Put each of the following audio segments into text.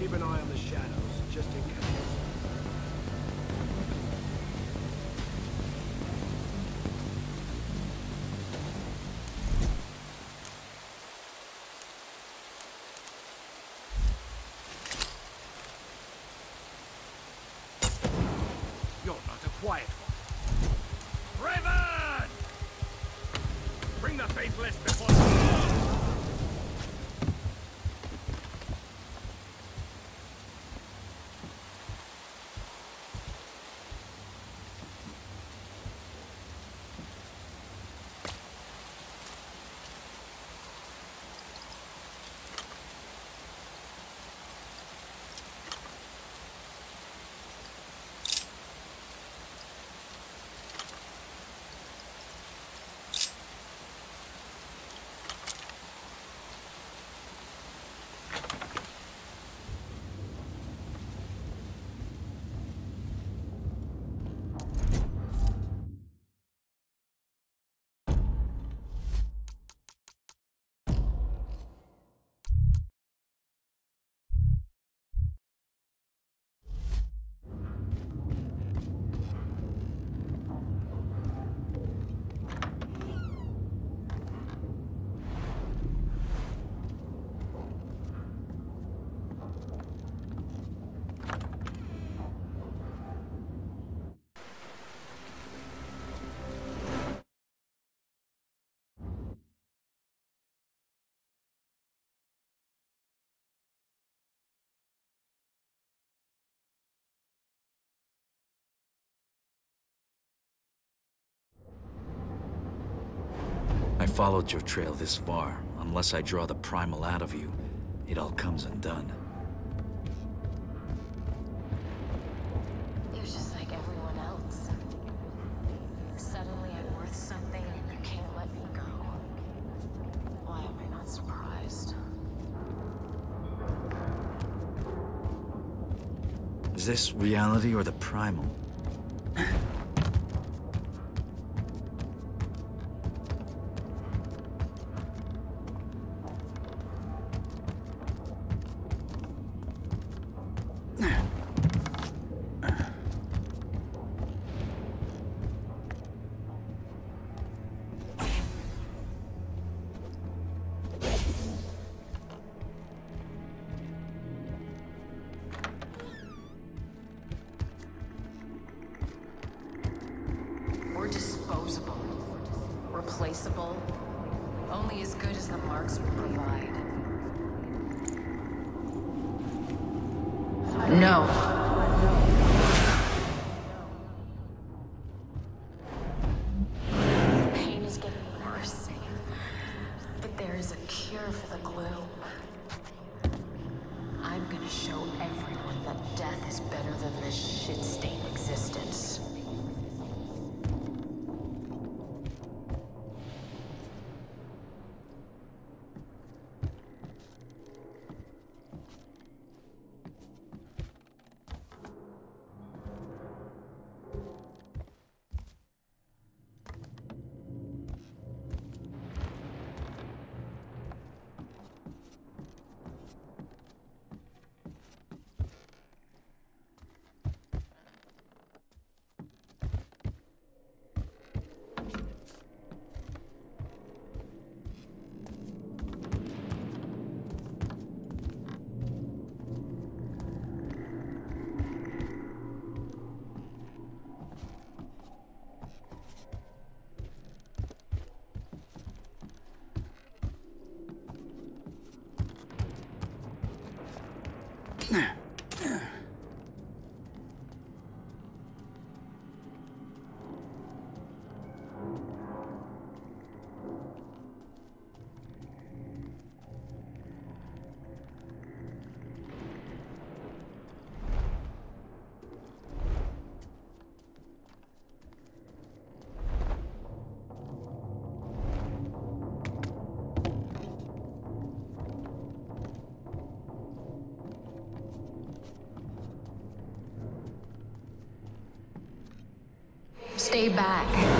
Keep an eye on the shadows, just in case. You're not a quiet one. Raven! Bring the faithless before... I followed your trail this far. Unless I draw the primal out of you, it all comes undone. You're just like everyone else. Suddenly I'm worth something and you can't let me go. Why am I not surprised? Is this reality or the primal? No. The pain is getting worse. But there is a cure for the gloom. I'm gonna show everyone that death is better than this shit-stained existence. Stay back.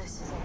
this is it.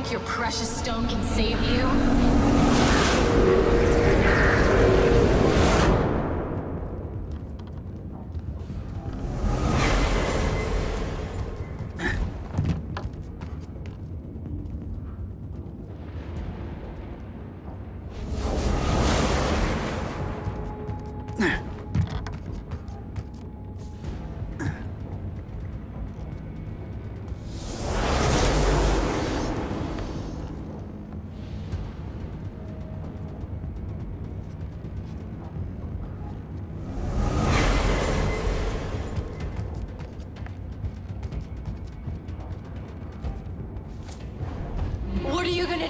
think your precious stone can save you?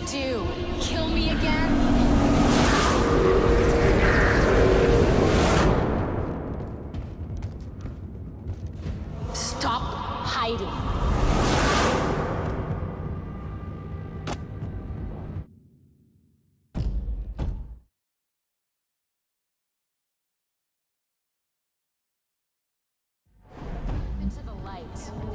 do? Kill me again? Into the light.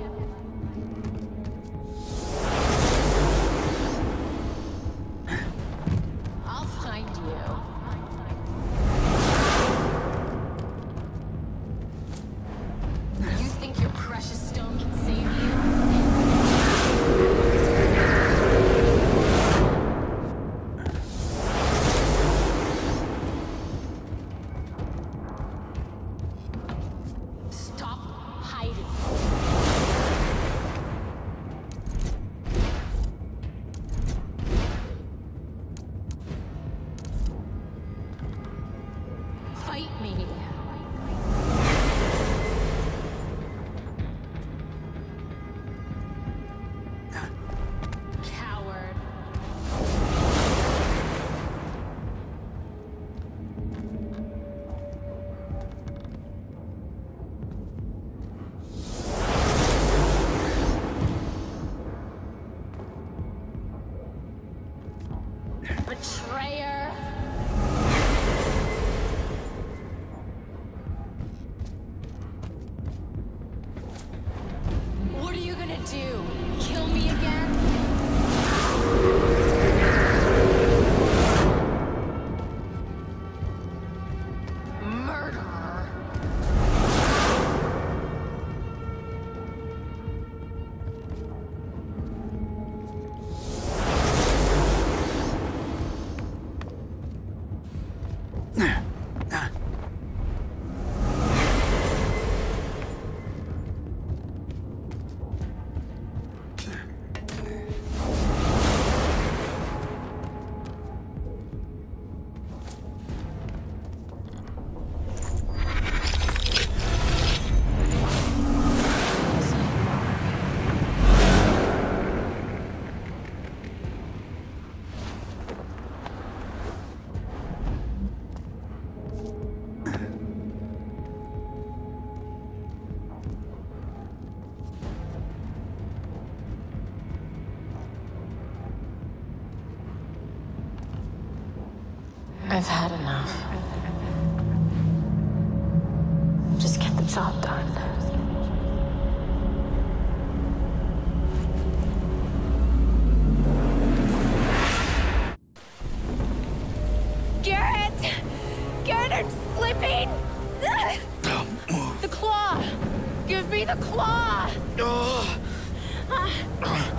I've had enough. Just get the job done. Garrett! Garrett, I'm slipping! Don't move. The claw! Give me the claw! Oh. Uh.